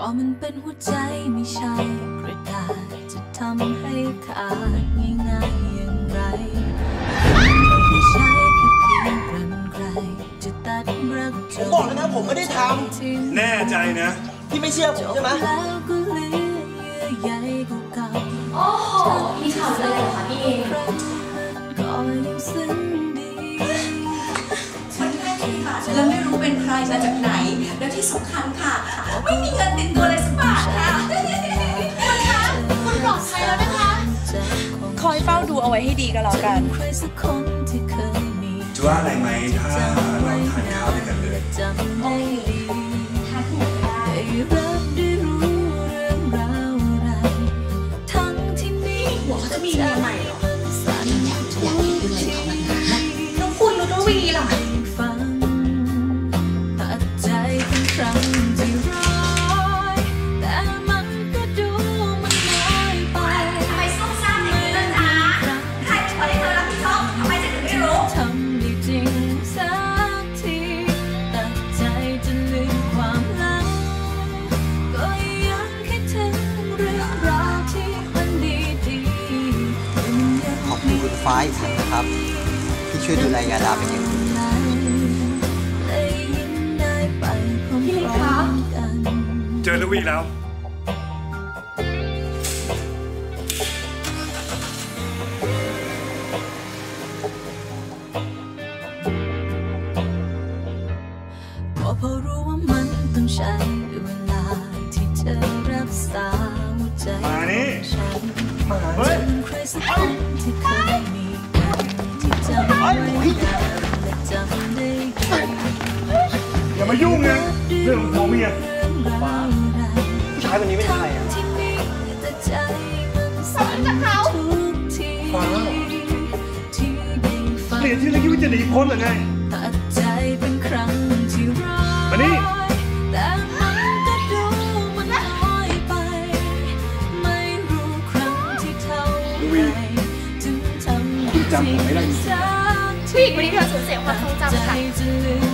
ก็มันเป็นหัวใจไม่ใช่กระดาษจะทำให้ขาดง่ายๆอย่างไรไม่ใช่แค่เพียงกลั่นไกลจะตัดรักจผมบอกแล้วนะผมไม่ได้ททิ้งแน่ใจนะำพี่ไม่เชื่อผมใช่ไหมแล้วก็เหลือเยื่อใยเก่าโอ้โหมีข่าวอะไรเหรอคะพี่เอๆครั้งนั้นก็ยังซึ้งดีคนแรกที่ค่ะแล้วไม่รู้เป็นใครมาจากไหน แล้วที่สำคัญค่ะ ไม่มีเงินติดตัวเลยสักบาทค่ะคุณคะคุณปลอดภัยแล้วนะคะจะคงคอยเฝ้าดูเอาไว้ให้ดีก็แล้วกันใครสักคนที่เคยมีจะว่าอะไรไหมถ้าเราทานข้าวด้วยกันเลย ขอบคุณคุณฟ้าอีกครั้งนะครับ ที่ช่วยดูแลยาดาเป็นอย่างดีและยิ้มได้ไปพร้อมๆกันเจอแล้ววีแล้ว ก็เพราะรู้ว่ามันต้องใช้เวลาที่เธอรักษาหัวใจมานี่ฉันเฮ้ย สักคนที่เคยมีกันที่จำไว้และจำได้ไกอย่ามายุ่งนะเรื่องของผัวเมียเรื่าผู้ชายคนนี้เป็นใครอะจมันสั่นทุกทีฟ้าเปลี่ยนที่แล้วคิดว่าจะหนีพ้นหรือไง ท่าไหรถึงทำคุณจำผมไม่ได้สักผู้หญิงคนนี้เธอสูญเสียความทรงจำค่ะ